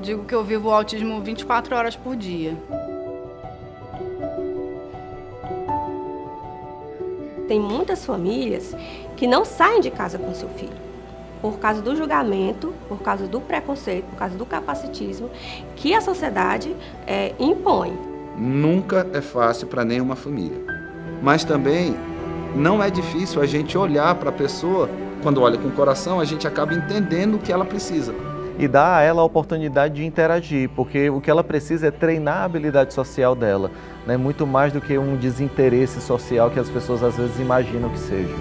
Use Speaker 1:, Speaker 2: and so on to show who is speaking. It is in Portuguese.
Speaker 1: digo que eu vivo o autismo 24 horas por dia.
Speaker 2: Tem muitas famílias que não saem de casa com seu filho por causa do julgamento, por causa do preconceito, por causa do capacitismo que a sociedade é, impõe.
Speaker 3: Nunca é fácil para nenhuma família, mas também não é difícil a gente olhar para a pessoa, quando olha com o coração, a gente acaba entendendo o que ela precisa.
Speaker 4: E dá a ela a oportunidade de interagir, porque o que ela precisa é treinar a habilidade social dela, né? muito mais do que um desinteresse social que as pessoas às vezes imaginam que seja.